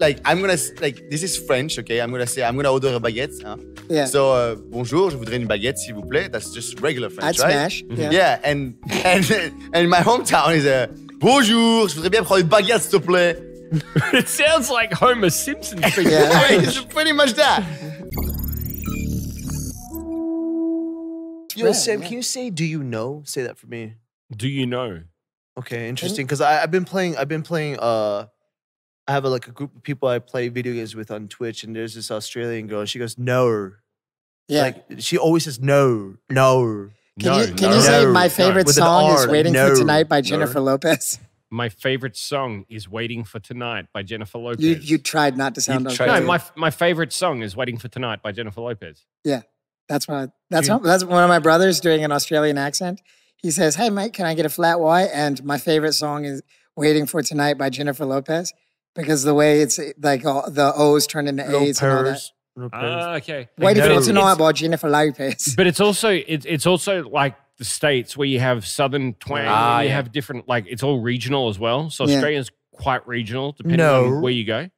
like I'm gonna s- like this is French, okay? I'm gonna say I'm gonna order a baguette. Huh? Yeah. So uh, bonjour, je voudrais une baguette, s'il vous plaît. That's just regular French, I'd right? smash. Yeah. Yeah, and and and my hometown is a bonjour, je voudrais bien prendre une baguette, s'il te plaît. It sounds like Homer Simpson speaking. Yeah. it's pretty much that. Yo, Yeah, Sam, yeah. can you say "Do you know"? Say that for me. Do you know? Okay, interesting. Because I've been playing. I've been playing. Uh, I have a, like a group of people I play video games with on Twitch, and there's this Australian girl. And she goes, "No." Yeah. Like she always says, "No, no." Can no, you can no, you say No, my favorite With an song is "Waiting no, for Tonight" by no. Jennifer Lopez? My favorite song is "Waiting for Tonight" by Jennifer Lopez. You you tried not to sound You okay. no, my my favorite song is "Waiting for Tonight" by Jennifer Lopez. Yeah, that's what that's You- what, that's one of my brothers doing an Australian accent. He says, "Hey mate, can I get a flat white?" And my favorite song is "Waiting for Tonight" by Jennifer Lopez because the way it's like all, the O's turn into A's and all that. Lopez. Lopez. Ah, okay. Waiting But for it's- Tonight it's- by Jennifer Lopez. But it's also it's it's also like the states where you have southern twang, Ah, and you yeah. have different like it's all regional as well. So Yeah. Australia's quite regional depending No. on where you go.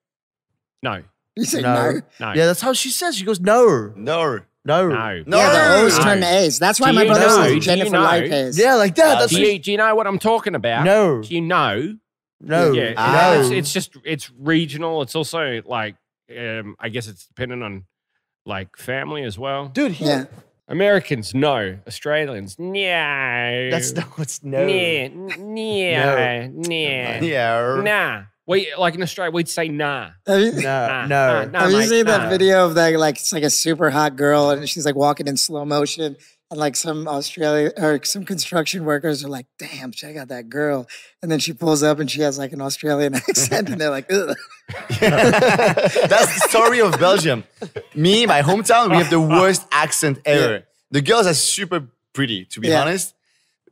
No, You say No. no. no, yeah, that's how she says. She goes, "No, No. no, no. No. Yeah, the O's No. turn to A's. That's why Do my you brother know? says Do you Jennifer know? Lopez. Yeah, like that. Uh, That's Do you, do you know what I'm talking about? No. Do you know? No, Yeah, Ah. it's, it's just it's regional. It's also like um, I guess it's dependent on like family as well. dude. He, Yeah. Americans no, Australians no. That's no. It's no. Nah, nah, nah, Yeah. nah. We like in Australia, we'd say nah. Have you, No, Nah, no. nah, nah, have you mate, seen nah. that video of that? Like, it's like a super hot girl, and she's like walking in slow motion, and like some Australia or some construction workers are like, "Damn, check out that girl!" And then she pulls up, and she has like an Australian accent, and they're like, Ugh. That's the story of Belgium. Me, my hometown, we have the worst accent ever. The girls are super pretty, to be Yeah. honest.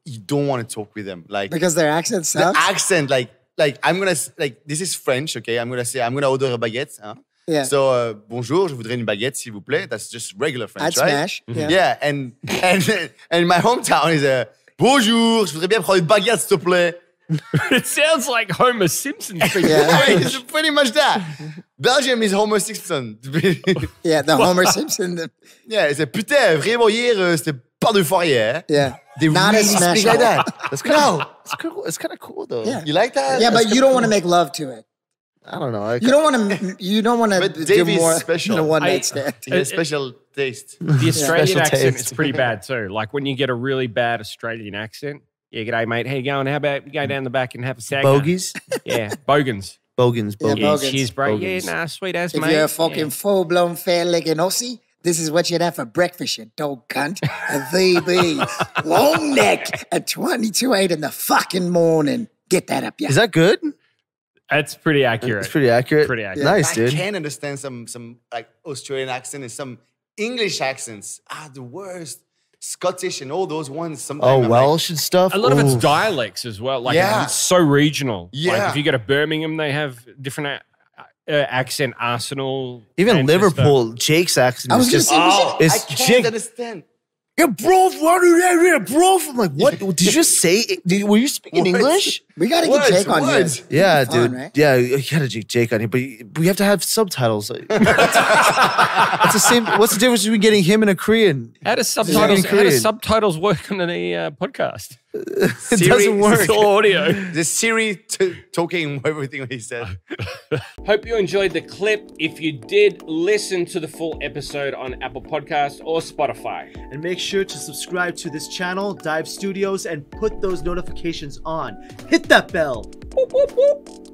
You don't want to talk with them. Like because their accent the accent, like like I'm gonna like this is French, okay? I'm gonna say I'm gonna order a baguette. Huh? yeah, So uh, bonjour, je voudrais une baguette, s'il vous plaît. That's just regular French, I'd right? smash. Yeah. Yeah, and and and my hometown is a bonjour, je voudrais bien prendre une baguette, s'il te plaît. It sounds like Homer Simpson. Yeah. It's pretty much that. Belgium is Homer Simpson. yeah, the Homer Simpson. The, yeah, c'est putain, vraiment hier, euh, c'était pas de foyer. Hein? yeah, They Not really as speak like that. That's of. It's cool. It's kind of cool though. Yeah. You like that? yeah, That's but you don't want to make love to it. I don't know. I, You don't want to. You don't want to But do Dave more special. than a one I- night stand. He has special taste. The Australian Special accent taste. is pretty bad too. Like when you get a really bad Australian accent. Yeah, g'day, mate. How you going? How about we go down the back and have a sag? bogies, Yeah, bogans. bogans, Yeah, bogans. Yeah, Bogans. cheers, bro. Yeah, nah, sweet as If mate. you're a fucking Yeah. full blown fair legged Aussie, this is what you'd have for breakfast, you dog cunt. A VB long neck at 22 8 in the fucking morning. Get that up, yeah. Is that good? That's pretty accurate. It's pretty accurate. Pretty accurate. Nice, I dude. can understand some some like Australian accent and some English accents. Ah, the worst. Scottish and all those ones. Sometimes Oh, I'm like, Welsh and stuff. A lot of it's dialects as well. Like Yeah. it's so regional. Like Yeah. if you go to Birmingham, they have different uh, accent. Arsenal, Even Manchester. Liverpool, Jake's accent I is was gonna just. say, we Oh, It's I can't Jake- understand. Yeah, bro, what are you bro? I'm like, what? Did you just say? Did, were you speaking What? English? We got to get Jake on words. here. Yeah, Fun, dude. right? Yeah, you gotta Jake Jake on here, but we have to have subtitles. Like, It's the same. What's the difference between getting him and a Korean? How does Speaking subtitles? How Korean. does subtitles work on the uh, podcast? It doesn't work. It's all audio. The Siri t- talking everything he said. Hope you enjoyed the clip. If you did, listen to the full episode on Apple Podcast or Spotify. And make sure to subscribe to this channel, Dive Studios, and put those notifications on. Hit that bell. Whoop, whoop, whoop.